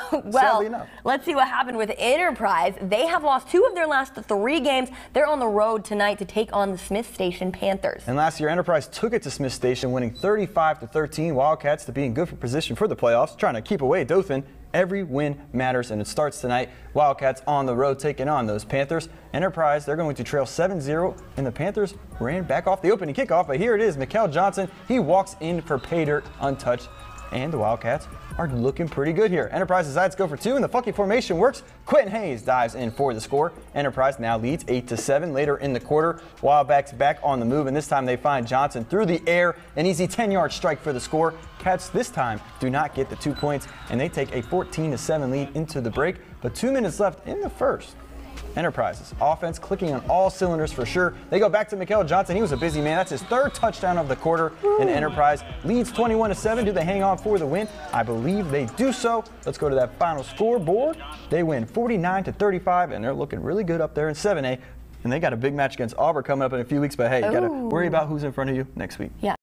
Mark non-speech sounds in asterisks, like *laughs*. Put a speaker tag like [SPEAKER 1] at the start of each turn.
[SPEAKER 1] *laughs* well, let's see what happened with Enterprise. They have lost two of their last three games. They're on the road tonight to take on the Smiths Station Panthers.
[SPEAKER 2] And last year, Enterprise took it to Smiths Station, winning 35 to 13. Wildcats to be in good position for the playoffs, trying to keep away Dothan. Every win matters, and it starts tonight. Wildcats on the road taking on those Panthers. Enterprise, they're going to trail 7-0, and the Panthers ran back off the opening kickoff, but here it is. Mikel Johnson, he walks in for pay dirt untouched, and the Wildcats are looking pretty good here. Enterprise decides to go for two, and the funky formation works. Quentin Hayes dives in for the score. Enterprise now leads 8 to 7 later in the quarter. Wildcats back on the move, and this time they find Johnson through the air. An easy 10 yard strike for the score. Cats this time do not get the two points, and they take a 14 to 7 lead into the break. But two minutes left in the first. Enterprises. Offense clicking on all cylinders for sure. They go back to Mikel Johnson. He was a busy man. That's his third touchdown of the quarter. And Enterprise leads 21 to 7. Do they hang on for the win? I believe they do so. Let's go to that final scoreboard. They win 49 to 35, and they're looking really good up there in 7A. And they got a big match against Auburn coming up in a few weeks. But hey, you got to oh. worry about who's in front of you next week.
[SPEAKER 1] Yeah.